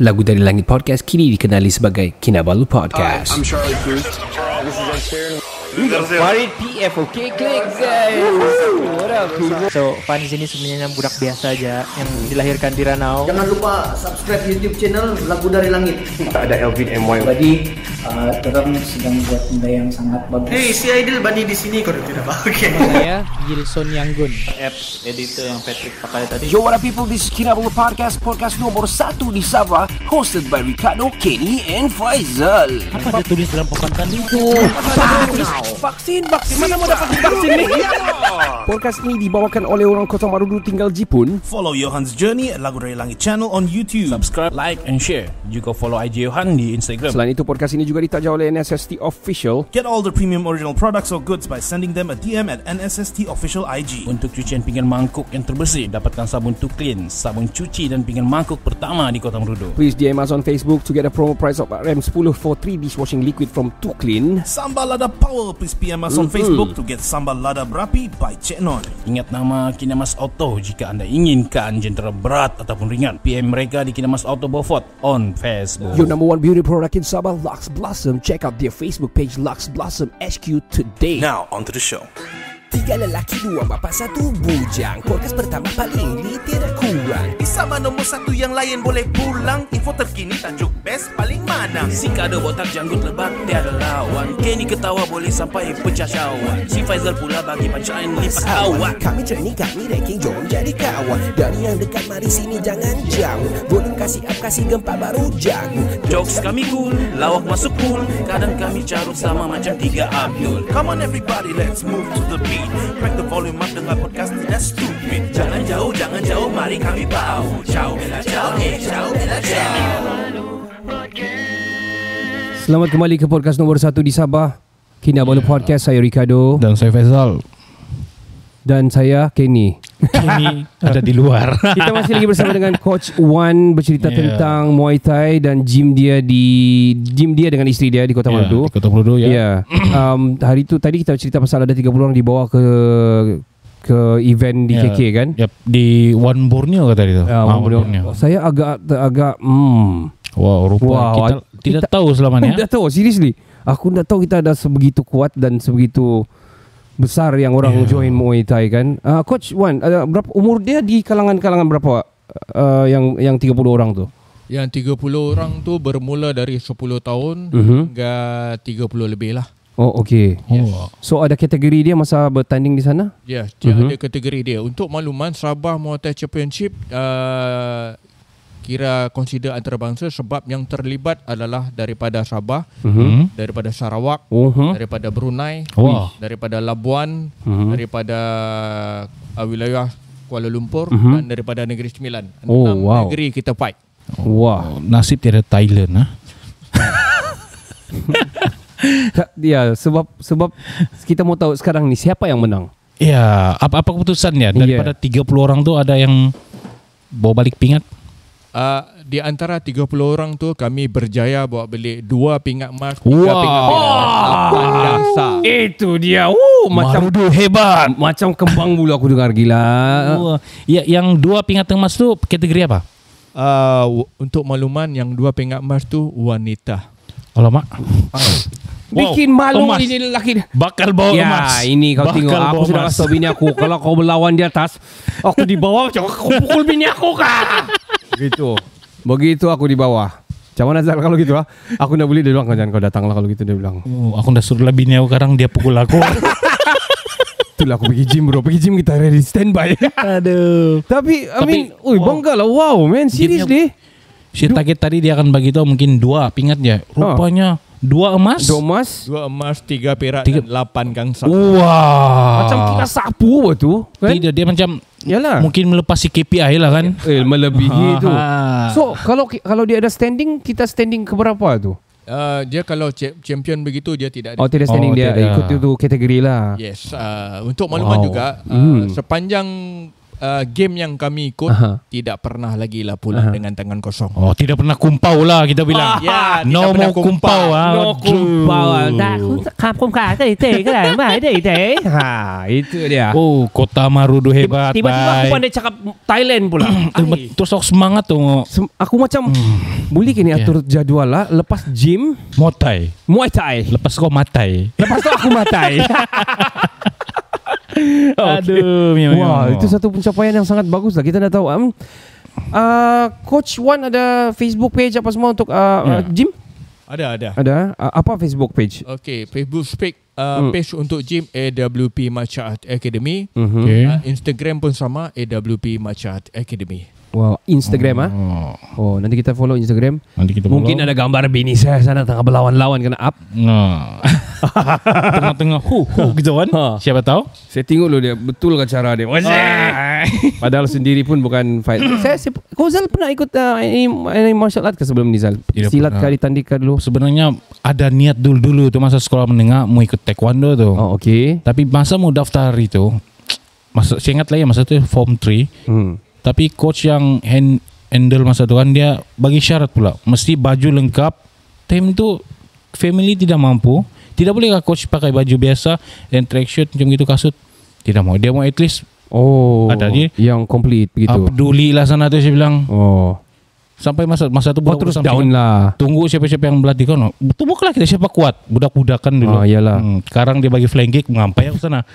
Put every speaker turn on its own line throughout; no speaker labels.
Lagu dari Langit Podcast kini dikenali sebagai Kinabalu Podcast.
I'm Charlie Cruz.
Farid PF Okay klik guys What up people
So Fan di sini sebenarnya budak biasa aja yang dilahirkan di Ranau.
Jangan lupa subscribe YouTube channel Lagu Dari Langit.
Ada Elvin MY.
Tadi uh, orang sedang buat benda yang sangat bagus.
Hey, si Aidil Bani di sini kau tidak apa? Okay.
Saya Gilson Yanggun.
Apps editor yang Patrick pakai tadi
Yo, what up people? This is Kinabalu Podcast, podcast nomor satu di Sabah, hosted by Ricardo, Kenny, and Faizal.
Apa dia tulis dalam papan itu?
Vaksin, vaksin. Mana mau dapat vaksin ni? Podcast ini dibawakan oleh orang Kota Marudu tinggal Jipun.
Follow Johan's Journey at Lagu Dari Langit channel on YouTube.
subscribe, like and share. Juga follow IG Johan di Instagram.
Selain itu, podcast ini juga ditaja oleh NSST Official.
Get all the premium original products or goods by sending them a DM at NSST Official IG.
Untuk cucian pinggan mangkuk yang terbersih, dapatkan sabun to clean, sabun cuci dan pinggan mangkuk pertama di Kota Merudu.
Please DM us on Facebook to get a promo price of RM10 for 3 dishwashing liquid from Too Clean.
Sambal Lada Power. Please PM us on Facebook to get Sambal Lada Berapi by Cik Non.
Ingat nama Kinamas Auto jika anda inginkan jentera berat ataupun ringan. PM mereka di Kinamas Auto Beaufort on Facebook.
Your number one beauty product in Sabah, Lux Blossom. Check out their Facebook page, Lux Blossom HQ today.
Now, on to the show.
Tiga lelaki, dua bapa, satu bujang. Podcast pertama paling ini tidak kurang.
Sama nombor satu yang lain boleh pulang. Info terkini tajuk best paling mana.
Si kado botak janggut lebat tiada lawan Kenny ketawa boleh sampai pecah syawak Si Faizal pula bagi punchline lipat awak
Kami training, kami ranking, jom jadi kawan. Dari yang dekat, mari sini jangan jauh. Volume kasih up, kasih gempa baru jago.
Jokes kami cool, lawak masuk cool Kadang kami carut sama macam tiga Abdul
Come on everybody, let's move to the beat. Crack the volume up dengan podcast tidak stupid.
Jangan jauh, jangan jauh, mari kami bau Ciao, bella ciao, eh, ciao, bella ciao
Selamat kembali ke podcast nombor satu di Sabah. Kinabalu Podcast, saya Ricardo.
Dan saya Faisal
Dan saya Kenny.
Kini ada di luar
Kita masih lagi bersama dengan Coach Wan bercerita
Yeah.
tentang Muay Thai dan gym dia di gym dia dengan isteri dia di Kota Marudu.
Di Kota Merudu ya
Ya. Um, hari tu tadi kita cerita pasal ada 30 orang dibawa ke ke event di
Ya.
KK kan.
Yep, Di One Borneo kata dia Ah,
One Borneo. Saya agak agak hmm.
Wow rupa
Wow,
Kita
ad-
tidak
kita-
tahu selama ni ya
Dah tahu seriously. Aku tak tahu kita ada sebegitu kuat dan sebegitu besar yang orang
Yeah.
join Muay Thai kan. Uh, Coach Wan, ada berapa umur dia di kalangan-kalangan berapa uh, yang yang 30 orang tu?
Yang 30 orang tu bermula dari 10 tahun
Mhm.
hingga 30 lebih lah.
Oh okey.
Oh.
So ada kategori dia masa bertanding di sana?
Ya, dia
Mhm.
ada kategori dia. Untuk makluman Sabah Muay Thai Championship uh, kira consider antarabangsa sebab yang terlibat adalah daripada Sabah,
Mhm.
daripada Sarawak,
Oh, huh?
daripada Brunei,
Wah.
daripada Labuan,
Mhm.
daripada uh, wilayah Kuala Lumpur
Mhm.
dan daripada Negeri Sembilan.
Oh,
Enam
wow.
negeri kita fight.
Wah.
Nasib tiada Thailand ah.
Ya, sebab sebab kita mau tahu sekarang ni siapa yang menang.
Ya, apa apa keputusannya daripada 30 orang tu ada yang bawa balik pingat?
Uh, di antara 30 orang tu kami berjaya bawa balik dua pingat emas, tiga
Wah.
pingat perak gangsa.
Itu dia. Uh, macam
Marudu hebat.
macam kembang bulu aku dengar gila.
Wah. Ya, yang dua pingat emas tu kategori apa?
Uh, untuk makluman yang dua pingat emas tu wanita.
Alamak.
Bikin malu
emas.
ini lelaki.
Bakal bawa
ya,
emas.
ini kau
Bakal
tengok. Aku sudah kasih tahu bini aku. Kalau kau berlawan di atas, aku di bawah macam aku pukul bini aku kah? Gitu. Begitu aku di bawah. Macam mana Zal kalau gitu ah? Aku nak boleh dia bilang jangan kau datang lah kalau gitu dia bilang.
Oh, aku dah suruh bini aku sekarang dia pukul aku.
Itulah aku pergi gym bro. Pergi gym kita ready standby.
Aduh.
Tapi I
Tapi,
mean, oi
wow.
bangga lah. Wow man,
Gymnya-
seriously.
Si target tadi dia akan bagi tahu mungkin dua pingat dia. Rupanya dua emas.
Dua emas.
Dua emas, tiga perak
Tiga-
dan lapan gangsa.
Wah.
Macam kita sapu apa tu? Kan?
Tidak dia macam
Yalah.
mungkin melepasi KPI lah kan.
Eh, melebihi tu.
Ah.
So kalau kalau dia ada standing, kita standing ke berapa tu?
Uh, dia kalau cha- champion begitu dia tidak ada.
Oh tidak standing
Oh,
dia
tidak.
ikut itu kategori lah.
Yes, uh, untuk makluman
Wow.
juga uh,
Hmm.
sepanjang uh, game yang kami ikut
Aha.
tidak pernah lagi lah pulang
Aha.
dengan tangan kosong.
Oh, tidak pernah kumpau lah kita bilang.
Ya, tidak
no
pernah
more kumpau. ah.
No kumpau. Dah
Aduh.
kam kum ka teh teh kan. Teh teh. Ha, itu dia.
Oh, kota Marudu hebat.
Tiba-tiba aku pandai cakap Thailand pula.
Terus aku semangat
Sem- Aku macam Boleh kini
Ya.
atur jadual lah Lepas gym
motai.
Muay Thai
Lepas kau matai.
Lepas tu aku matai
Aduh, memang.
Wah itu satu pencapaian yang sangat bagus lah Kita dah tahu um, uh, Coach Wan ada Facebook page apa semua Untuk uh,
Ya.
uh, gym
Ada ada.
Ada uh, Apa Facebook page
Okey, Facebook speak uh,
Hmm.
page untuk gym AWP Martial Art Academy.
Mhm.
Okay.
Uh, Instagram pun sama AWP Martial Art Academy.
Wow Instagram ah.
Oh,
Oh nanti kita follow Instagram
nanti kita
Mungkin ada gambar bini saya sana Tengah berlawan-lawan kena up
Nah. Tengah-tengah hu hu gitu kan.
Ha.
Siapa tahu?
Saya tengok dulu dia Betul ke cara dia Padahal sendiri pun bukan fight Saya, saya Kau Zal pernah ikut uh, ini, ini martial art ke sebelum ni Zal?
Tidak
Silat
pernah.
kali tandika dulu
Sebenarnya ada niat dulu-dulu tuh masa sekolah menengah mau ikut taekwondo tuh.
Oh okey
Tapi masa mau daftar itu masa saya ingat lagi masa itu form 3
hmm.
tapi coach yang hand, handle masa itu kan dia bagi syarat pula mesti baju lengkap tim itu family tidak mampu tidak boleh kah coach pakai baju biasa dan tracksuit macam gitu kasut. Tidak mau. Dia mau at least
Oh
Ada dia.
Yang complete
ah,
begitu.
Peduli lah sana tuh saya bilang.
Oh
sampai masa masa itu
Oh terus down lah.
tunggu siapa-siapa yang berlatih kau tumbuklah kita siapa kuat. Budak-budakan dulu.
Oh iyalah.
Hmm, sekarang dia bagi flying kick ngampai aku sana.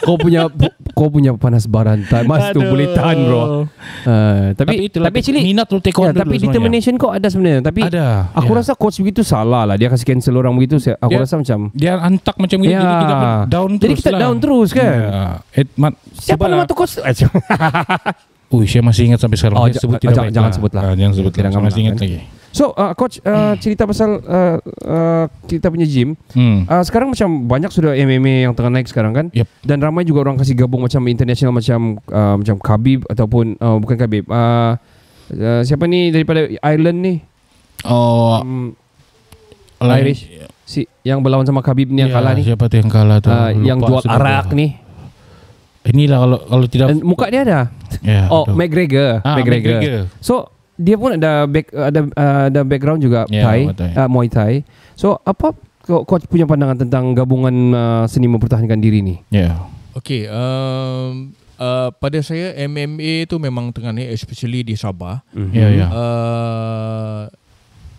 Kau punya Kau punya panas barantai Mas tu boleh tahan bro. Uh, Tapi
tapi
Tapi,
itulah
actually
minat lu
ya,
taekwondo
Tapi
dulu sebenarnya.
determination kau ada sebenarnya Tapi
ada.
Aku
ya.
rasa coach begitu salah lah. Dia kasih cancel orang begitu Aku
Dia-
rasa macam
dia antak macam gitu
Ya.
jadi kita down
Jadi
terus
kita
lah.
down terus kan?
Ya. Et, mat,
Siapa nama tu coach?
Ui, saya masih ingat sampai sekarang.
Oh,
sebut
ah,
tidak
jangan-
baik
jangan sebut lah.
Ah, jangan sebut
Tidak
lah. Saya
aman
masih ingat lagi.
So uh, coach uh, cerita pasal uh, uh, kita punya gym
Hmm.
uh, sekarang macam banyak sudah MMA yang tengah naik sekarang kan
Yep.
dan ramai juga orang kasih gabung macam international macam uh, macam Khabib ataupun uh, bukan Khabib uh, uh, siapa ni daripada Ireland ni
Oh,
um, Irish si yang berlawan sama Khabib ni yang
Ya,
kalah ni
Siapa tu yang kalah tu?
uh, yang jual arak ni
Inilah kalau kalau tidak
dan muka dia ada
ya,
oh
aduh.
McGregor
Ah,
McGregor
McGregor.
so dia pun ada back ada uh, ada background juga
Ya,
Thai,
Muay Thai.
Uh, Muay Thai. So apa kau coach punya pandangan tentang gabungan uh, seni mempertahankan diri ni?
Ya.
Okey, um, uh, pada saya MMA tu memang tengah ni especially di Sabah.
Ya, ya.
Uh,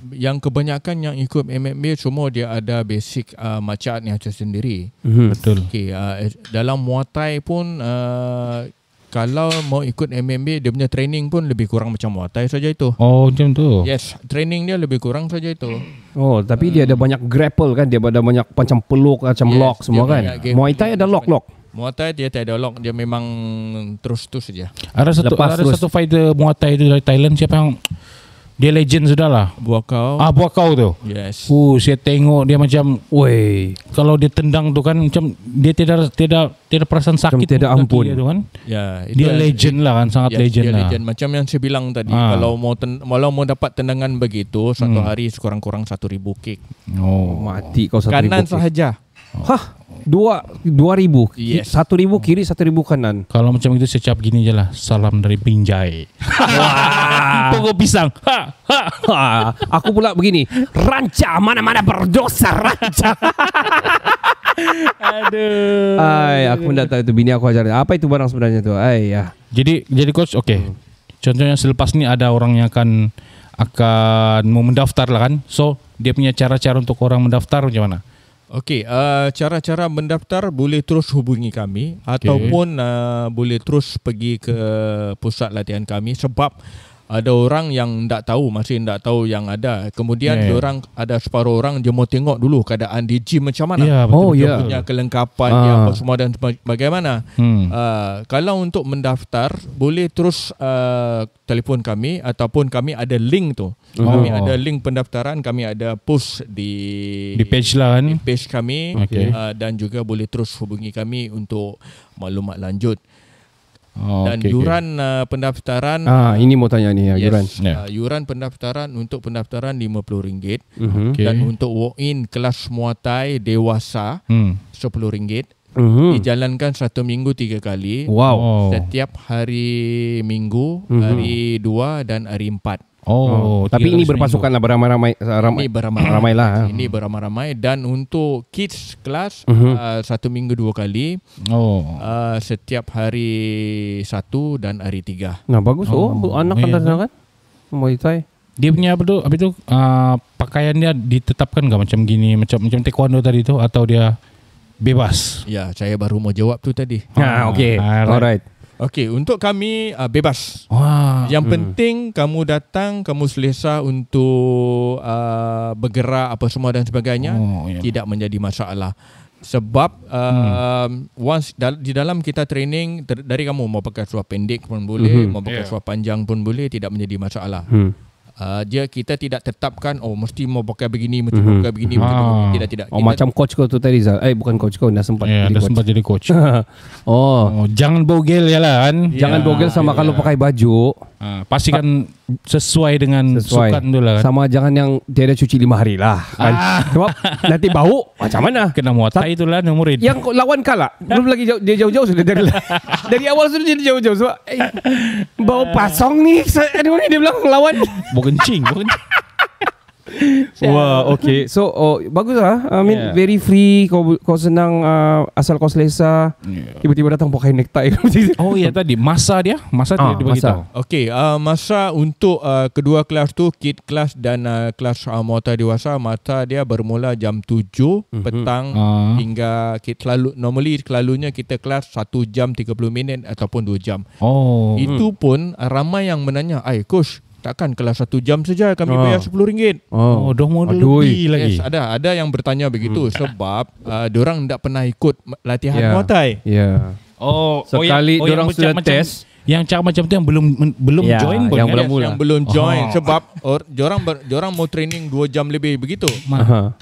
yang kebanyakan yang ikut MMA semua dia ada basic uh, martial art yang tersendiri.
Mm-hmm.
Betul.
Okey, uh, dalam Muay Thai pun uh, kalau mau ikut MMA dia punya training pun lebih kurang macam Muay Thai saja itu.
Oh, macam tu.
Yes, training dia lebih kurang saja itu.
Oh, tapi dia ada banyak grapple kan, dia ada banyak macam peluk, macam
Yes,
lock semua kan. Muay Thai ada lock lock.
Muay Thai dia tak ada lock, dia memang terus tu saja.
Ada satu
Lepas
ada
terus.
satu fighter Muay Thai itu dari Thailand siapa yang dia legend sudah lah.
Buat kau.
Ah, buat kau tu.
Yes.
Uh, saya tengok dia macam
Woi,
kalau dia tendang tu kan macam dia tidak tidak tidak perasaan sakit
tiada
kaki
ampun.
dia tu kan.
Ya,
Dia legend lah kan, sangat
Yes,
legend
dia
lah.
legend. Macam yang saya bilang tadi,
Ah.
kalau mau ten, kalau mau dapat tendangan begitu satu
Hmm.
hari sekurang-kurang satu ribu kick.
Oh.
mati kau satu
Kanan
ribu.
sahaja.
Hah, dua dua ribu.
Yes.
Satu ribu kiri, satu ribu kanan.
Kalau macam itu saya cap gini je lah. Salam dari Binjai. Pokok pisang. Ha, ha.
Ha, aku pula begini. Ranca mana-mana berdosa ranca.
Aduh.
Ai, aku pun dah tahu itu bini aku ajar. Apa itu barang sebenarnya tu? Ai, ya.
Jadi jadi coach oke. Contohnya selepas ni ada orang yang akan akan mau mendaftar lah kan. So dia punya cara-cara untuk orang mendaftar macam mana?
Okey, uh, cara-cara mendaftar boleh terus hubungi kami ataupun uh, boleh terus pergi ke pusat latihan kami sebab ada orang yang tak tahu masih tak tahu yang ada. Kemudian yeah. orang ada separuh orang dia mau tengok dulu keadaan di gym macam mana.
Ya betul.
Oh,
betul.
punya kelengkapan
Ah.
apa semua dan bagaimana.
Hmm.
Uh, kalau untuk mendaftar boleh terus uh, telefon kami ataupun kami ada link tu. Kami
Oh.
ada link pendaftaran, kami ada post di
Di page lah kan.
di page kami
Okey.
uh, dan juga boleh terus hubungi kami untuk maklumat lanjut.
Oh,
dan
okey.
yuran uh, pendaftaran
Ah, ini mau tanya ni ya, yuran.
Ya.
Uh, yuran pendaftaran untuk pendaftaran RM50
Mhm.
Okey.
dan untuk walk in kelas Muay Thai dewasa
Hmm.
RM10
Mhm.
dijalankan satu minggu tiga kali.
Wow.
Setiap hari Minggu,
Mhm.
hari dua dan hari empat.
Oh,
Tapi
tiga
ini berpasukan lah beramai-ramai ramai.
Ini beramai
ramai lah.
Ini beramai-ramai dan untuk kids kelas
Mhm.
uh, satu minggu dua kali.
Oh.
uh, setiap hari satu dan hari tiga.
Nah bagus oh,
Oh,
anak
iya.
kan kan Muay Thai.
Dia punya apa tu? Apa tu? Uh, pakaian dia ditetapkan enggak macam gini, macam macam taekwondo tadi tu atau dia bebas?
Ya, saya baru mau jawab tu tadi.
Ha okey.
alright.
Alright.
Okey, untuk kami uh, bebas.
Wah.
Yang penting kamu datang, kamu selesa untuk uh, bergerak apa semua dan sebagainya,
Oh, ya.
tidak menjadi masalah. Sebab uh, once dal- di dalam kita training ter- dari kamu mau pakai seluar pendek pun boleh,
Mhm.
mau pakai
Yeah.
seluar panjang pun boleh, tidak menjadi masalah.
Hmm.
Uh, dia kita tidak tetapkan oh mesti mau pakai begini, mesti
Mhm.
pakai begini, mesti
Ah.
pakai tidak tidak.
Oh macam coach kau tu tadi Zal. Eh bukan coach kau dah sempat
Ya,
jadi
dah
coach.
sempat jadi coach.
oh.
Oh, jangan bogel ya lah kan.
Jangan
Ya,
bogel sama
ya.
kalau pakai baju
Ah, pastikan sesuai dengan
sesuai.
sukan tu lah kan.
Sama jangan yang tiada cuci lima hari lah kan. Sebab nanti bau macam mana?
Kena muatai itulah nombor itu.
Yang lawan kalah Belum lagi jauh, dia jauh-jauh sudah dari dari awal sudah dia jauh-jauh sebab eh, bau pasong ni. Sa- Aduh ni dia bilang lawan.
Bau kencing, bau kencing.
Wah, okay. So, oh, bagus lah. I mean,
Yeah.
very free. Kau kau senang uh, asal kau selesa. Tiba-tiba datang pakai necktie.
Oh iya tadi masa dia, masa
Ah,
dia dia beritahu.
masa.
Okey, uh, masa untuk uh, kedua kelas tu, kid kelas dan uh, kelas uh, muata dewasa, masa dia bermula jam 7
Mhm.
petang
Ah.
hingga kita selalu normally selalunya kita kelas 1 jam 30 minit ataupun 2 jam.
Oh.
Itu pun uh, ramai yang menanya, "Ai, coach, takkan kelas 1 jam saja kami
Ah.
bayar RM10?"
Oh, dah mau
Aduh.
lebih lagi.
Yes, ada ada yang bertanya begitu sebab uh, diorang tak pernah ikut latihan
Yeah.
Muay Thai.
Ya.
Oh,
Sekali
oh, yang,
dorang
oh, yang
sudah
macam,
test.
Yang cara macam tu yang belum men- belum
Ya,
join pun
yang
kan?
belum
Yes,
mula.
yang belum join
Oh.
sebab or, diorang ber, diorang mau training 2 jam lebih begitu.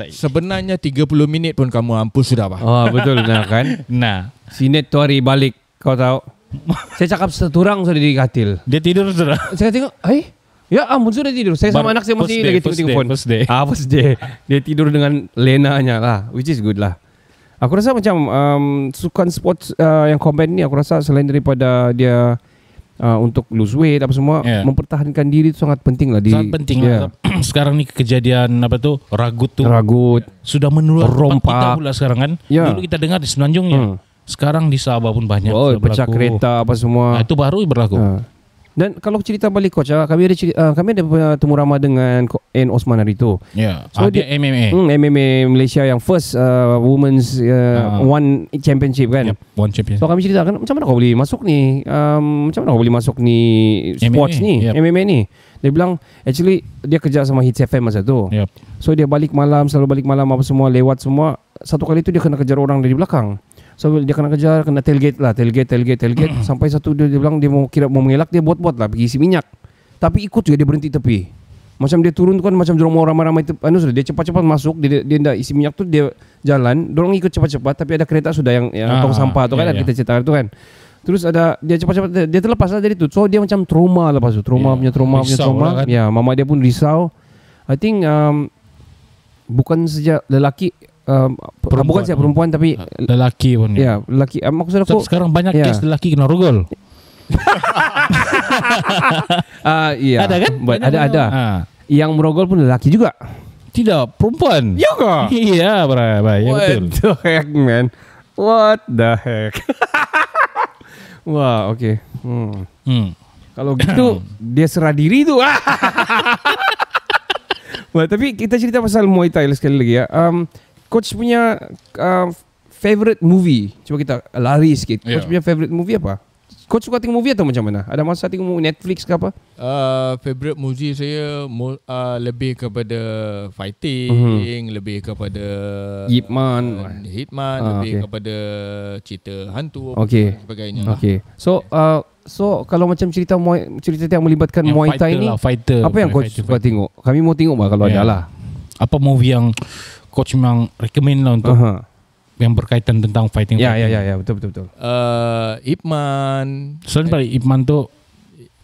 Sebenarnya 30 minit pun kamu ampuh sudah pak.
Oh, betul nah kan.
Nah,
Sinet tu hari balik. Kau tahu. Saya cakap satu orang sudah di katil.
dia tidur sudah.
Saya tengok, eh, ya ampun sudah tidur. Saya sama
Baru-
anak saya masih
day,
lagi tengok
day,
phone.
first day.
Ah, first day. Dia tidur dengan lenanya lah, which is good lah. Aku rasa macam um, sukan sports uh, yang combat ni aku rasa selain daripada dia uh, untuk lose weight apa semua
Yeah.
mempertahankan diri itu sangat penting lah di
Sangat penting
yeah.
lah. Sekarang ni kejadian apa tu? Ragut tu
Ragut.
sudah menular
Rompak.
kita pula sekarang kan.
Ya.
Dulu kita dengar di Semenanjung ya.
Hmm.
Sekarang di Sabah pun banyak
Oh, pecah
berlaku.
kereta apa semua.
Ah, itu baru berlaku.
Ha. Dan kalau cerita balik coach, ah, kami ada cerita, ah, kami ada uh, temu ramah dengan N Osman hari tu.
Ya.
So
So, dia, MMA.
Hmm, MMA Malaysia yang first uh, women's uh,
Ah.
one championship kan.
Yep, one champion.
So kami cerita kan macam mana kau boleh masuk ni? Um, macam mana kau boleh masuk ni sports
MMA,
ni,
yep.
MMA ni? Dia bilang actually dia kerja sama Hits FM masa tu.
Yep.
So dia balik malam, selalu balik malam apa semua lewat semua. Satu kali tu dia kena kejar orang dari belakang. So dia kena kejar, kena tailgate lah, tailgate, tailgate, tailgate. sampai satu dia, dia bilang dia mau kira mau mengelak dia buat-buat lah pergi isi minyak. Tapi ikut juga dia berhenti tepi. Macam dia turun tu kan macam dorong mau ramai-ramai anu sudah dia cepat-cepat masuk dia dia dia isi minyak tu dia jalan, dorong ikut cepat-cepat tapi ada kereta sudah yang yang
Ah,
tong sampah tu kan
ya,
ada
ya.
kita cerita tu kan. Terus ada dia cepat-cepat dia, terlepas lah dari tu. So dia macam trauma lepas tu, trauma
Ya,
punya trauma punya
risau
trauma.
lah kan.
Ya, mama dia pun risau. I think um, bukan saja lelaki um,
Perempuan.
bukan saja perempuan tapi
Lelaki pun.
ya lelaki um, maksud aku
Sebab sekarang banyak
Ya.
kes lelaki kena rogol.
ah iya
Ada kan?
But ada ada
Ah.
yang merogol pun lelaki juga
Tidak, perempuan.
ya ke
Iya, bray, bray, ya betul.
What the heck man What the heck Wah okay hmm.
Hmm.
Kalau gitu Dia serah diri tu Wah, Tapi kita cerita pasal Muay Thai sekali lagi ya um, Coach punya uh, Favorite movie Cuba kita lari sikit Coach
Ya.
punya favorite movie apa? Coach suka tengok movie atau macam mana? Ada masa tengok Netflix ke apa?
Uh, favorite movie saya uh, lebih kepada fighting, lebih kepada
Ip Man.
uh, Hitman,
Ah,
lebih
okay.
kepada cerita hantu
Okay.
dan sebagainya.
Okay So uh, So kalau macam cerita Muay, cerita yang melibatkan
Yang
Muay Thai ni
lah, fighter.
Apa yang coach
Fighter,
suka
fighter.
tengok? Kami mau tengok lah kalau
Ya.
ada lah
Apa movie yang coach memang recommend lah untuk
Aha.
yang berkaitan tentang fighting.
Ya ya
fighting.
ya ya betul betul betul.
Uh, Ip Man,
Selain pada Ipman tu,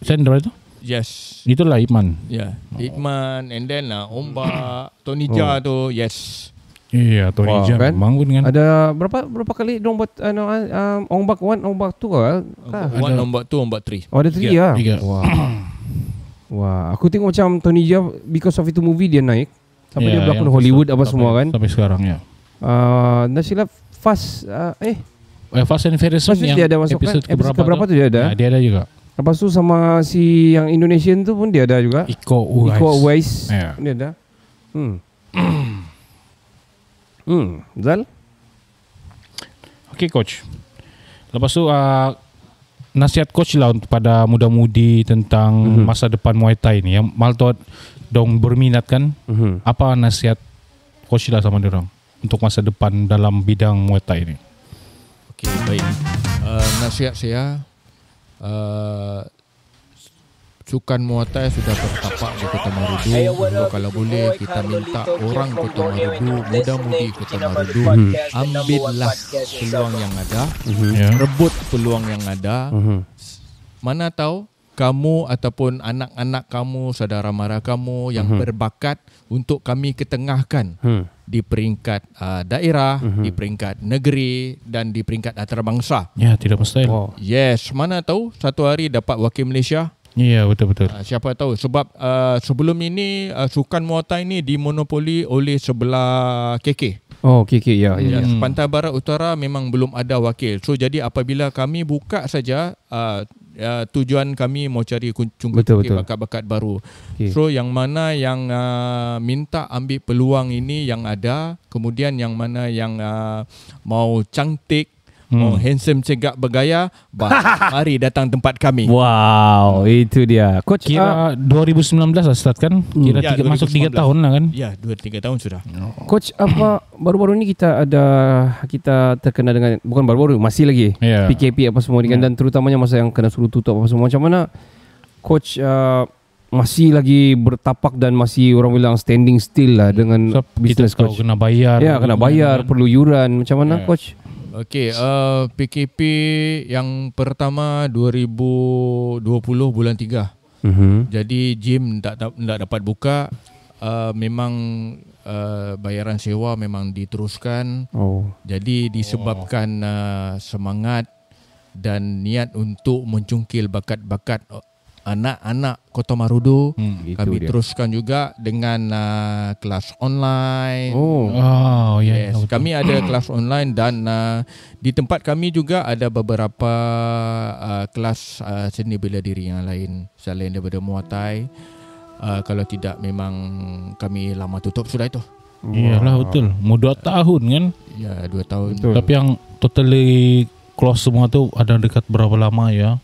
selain daripada itu,
yes.
itulah Ipman.
Yeah, Ip Man and then uh, Ombak, Tony Jaa tu, yes.
Iya, Tony
Wah,
Jam
kan?
memang kan.
Ada berapa berapa kali dong buat ano um, ombak one, ombak two ah? Kah?
One ombak two, ombak three.
Oh ada three ya.
Tiga.
Wah. Wah, aku tengok macam Tony Jaa because of itu movie dia naik. Sampai dia
Iya,
berlakon Hollywood
sampai-
apa semua kan.
Sampai sekarang ya.
Uh, dah silap Fast uh, eh
Eh, Fast and Furious
Fast
yang
dia ada masuk kan?
episode
Episode
keberapa,
keberapa tu dia ada?
Ya, dia ada juga.
Lepas tu sama si yang Indonesian tu pun dia ada juga.
Iko Uwais.
Iko Uwais.
Ya.
Dia ada. Hmm. hmm, Zal?
Okey coach. Lepas tu uh, nasihat coach lah untuk pada muda-mudi tentang
Mhm.
masa depan Muay Thai ni yang maltot dong berminat kan.
Mhm.
Apa nasihat coach lah sama orang untuk masa depan dalam bidang Muay Thai ni?
Okey, baik. Uh, nasihat saya uh, sukan Muay Thai sudah bertapak di Kota Marudu. So, kalau boleh kita minta orang Kota Marudu, muda-mudi Kota Marudu, ambillah peluang yang ada,
Ya.
rebut peluang yang ada.
Mhm.
Mana tahu kamu ataupun anak-anak kamu, saudara mara kamu yang berbakat untuk kami ketengahkan
Hmm.
di peringkat uh, daerah, di peringkat negeri dan di peringkat antarabangsa.
Ya, tidak mustahil.
Wow.
Yes, mana tahu satu hari dapat wakil Malaysia.
Iya, betul-betul.
Uh, siapa tahu sebab uh, sebelum ini uh, sukan Muay Thai ini dimonopoli oleh sebelah KK.
Oh, okey okey ya. ya.
Yes, Pantai Barat Utara memang belum ada wakil. So jadi apabila kami buka saja uh, uh, tujuan kami mau cari
betul.
bakat-bakat baru.
Okey.
So yang mana yang uh, minta ambil peluang ini yang ada, kemudian yang mana yang uh, mau cantik,
Hmm.
mau handsome cegak bergaya, bah, mari datang tempat kami.
Wow, itu dia. Coach uh,
Kira 2019 lah start kan? Kira
Ya,
tiga, masuk 3
2019.
tahun lah kan?
Ya, 2 3 tahun sudah.
coach apa baru-baru ni kita ada kita terkena dengan bukan baru-baru masih lagi
Ya.
PKP apa semua ni kan dan terutamanya masa yang kena suruh tutup apa semua macam mana coach uh, masih lagi bertapak dan masih orang bilang standing still lah dengan
So, kita
business
tahu
coach.
kena bayar.
Ya kena bayar,
Kan?
perlu yuran macam mana
Ya.
coach?
Okey, uh, PKP yang pertama 2020 bulan 3.
Mhm.
Jadi gym tak tak tak dapat buka. Uh, memang uh, bayaran sewa memang diteruskan.
Oh.
Jadi disebabkan uh, semangat dan niat untuk mencungkil bakat-bakat anak-anak Kota Marudu.
Hmm.
Kami
dia.
teruskan juga dengan uh, kelas online.
Oh.
Oh, ya.
Yes,
betul.
kami ada kelas online dan uh, di tempat kami juga ada beberapa uh, kelas uh, seni bela diri yang lain selain daripada Muay Thai. Uh, kalau tidak memang kami lama tutup sudah itu.
Iyalah betul. Mau 2 tahun kan?
Ya, dua tahun.
Betul.
Tapi yang totally close semua tu ada dekat berapa lama ya?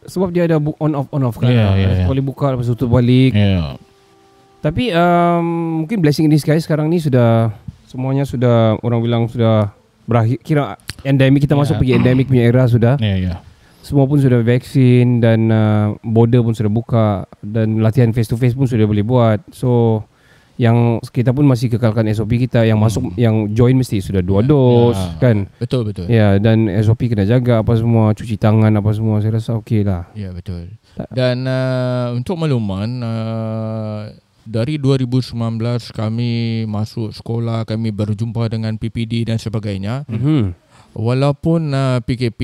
Sebab dia ada on off on off kan.
Ya, ya, ya.
Sekali buka lepas tu tutup balik.
Ya.
Tapi um, mungkin blessing in disguise sekarang ni sudah semuanya sudah orang bilang sudah berakhir. Kira endemik kita
Ya.
masuk pergi endemik punya era sudah.
Ya, ya.
Semua pun sudah vaksin dan uh, border pun sudah buka dan latihan face to face pun sudah boleh buat. So yang kita pun masih kekalkan SOP kita yang masuk yang join mesti sudah dua dos
Ya.
kan.
Betul betul.
Ya dan SOP kena jaga apa semua cuci tangan apa semua saya rasa okey lah.
Ya betul. Dan uh, untuk makluman uh, dari 2019 kami masuk sekolah, kami berjumpa dengan PPD dan sebagainya.
Mhm.
Walaupun uh, PKP,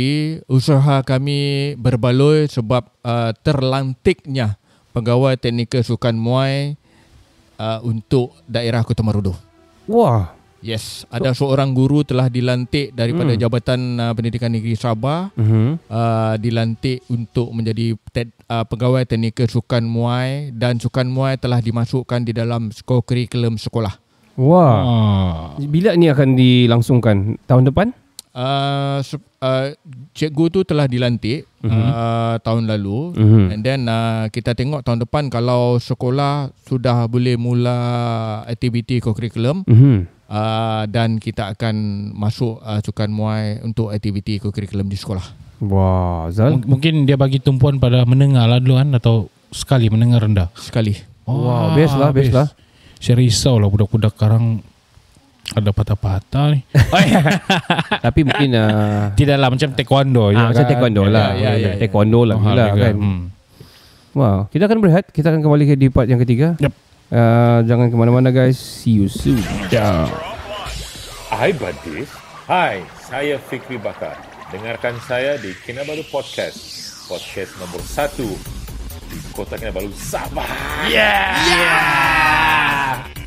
usaha kami berbaloi sebab uh, terlantiknya pegawai teknikal sukan Muay uh, untuk daerah Kota Marudu.
Wah,
Yes, ada seorang guru telah dilantik daripada
Hmm.
Jabatan uh, Pendidikan Negeri Sabah
mhm.
uh, dilantik untuk menjadi te- uh, pegawai teknikal sukan Muay dan sukan Muay telah dimasukkan di dalam kurikulum sekolah.
Wah.
Ah.
Bila ni akan dilangsungkan? Tahun depan?
Uh, uh, cikgu tu telah dilantik
Mhm.
uh, tahun lalu
Mhm.
and then uh, kita tengok tahun depan kalau sekolah sudah boleh mula aktiviti kurikulum
Mhm.
uh, dan kita akan masuk uh, sukan Muay untuk aktiviti kurikulum di sekolah.
Wah, Zal.
M- mungkin dia bagi tumpuan pada menengah lah dulu kan atau sekali menengah rendah.
Sekali.
Wow, best lah, best lah.
Saya risau lah budak-budak sekarang ada patah-patah ni.
Tapi mungkin uh,
Tidak lah macam taekwondo
ah, macam taekwondo lah.
Ya, ya, ya.
Taekwondo lah
Mahal
lah
juga.
kan.
Hmm.
Wow, kita akan berehat. Kita akan kembali ke di part yang ketiga.
Yep.
Uh, jangan ke mana-mana guys. See you soon. Ciao.
Hai Badis. Hai, saya Fikri Bakar. Dengarkan saya di Kinabalu Podcast. Podcast nombor satu di Kota Kinabalu, Sabah.
Yeah. yeah.